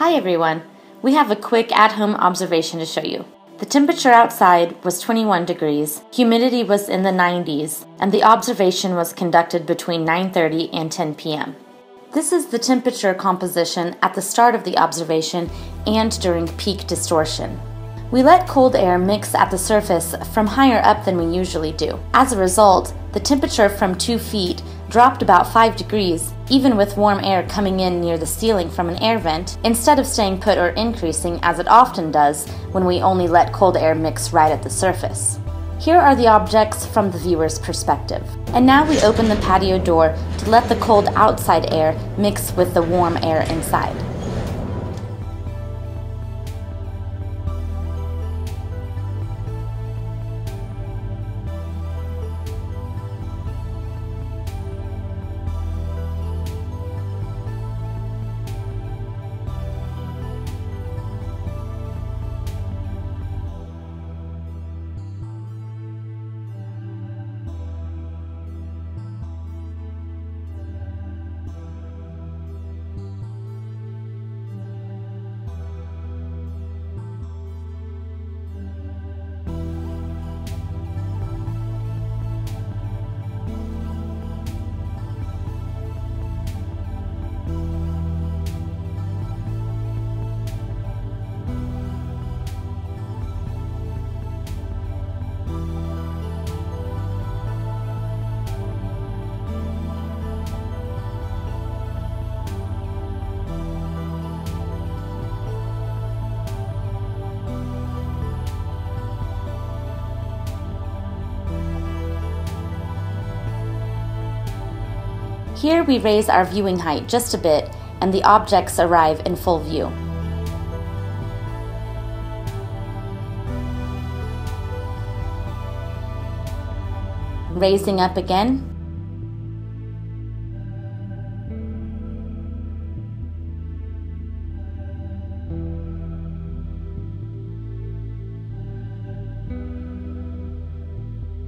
Hi everyone! We have a quick at home observation to show you. The temperature outside was 21 degrees, humidity was in the 90s, and the observation was conducted between 9:30 and 10 p.m. This is the temperature composition at the start of the observation and during peak distortion. We let cold air mix at the surface from higher up than we usually do. As a result, the temperature from 2 feet dropped about 5 degrees, even with warm air coming in near the ceiling from an air vent, instead of staying put or increasing as it often does when we only let cold air mix right at the surface. Here are the objects from the viewer's perspective. And now we open the patio door to let the cold outside air mix with the warm air inside. Here we raise our viewing height just a bit and the objects arrive in full view. Raising up again.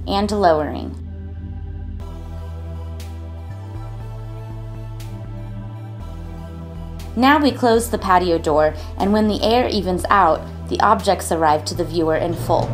And lowering. Now we close the patio door, and when the air evens out, the objects arrive to the viewer in full.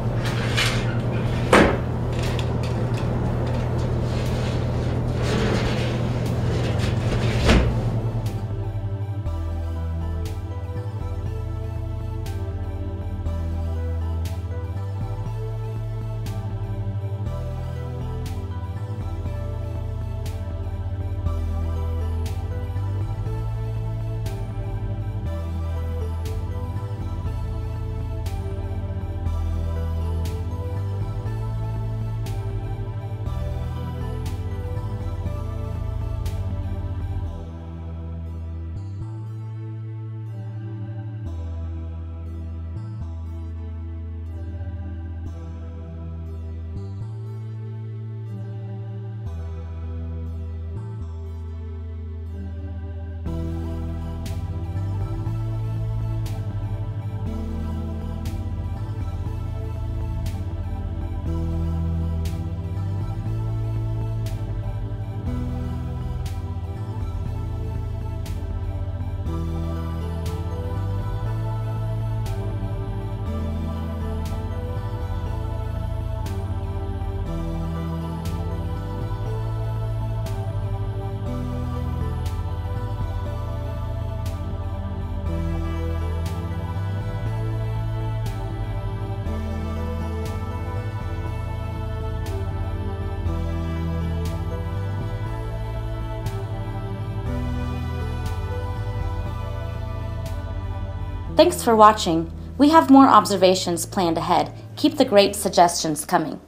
Thanks for watching. We have more observations planned ahead. Keep the great suggestions coming.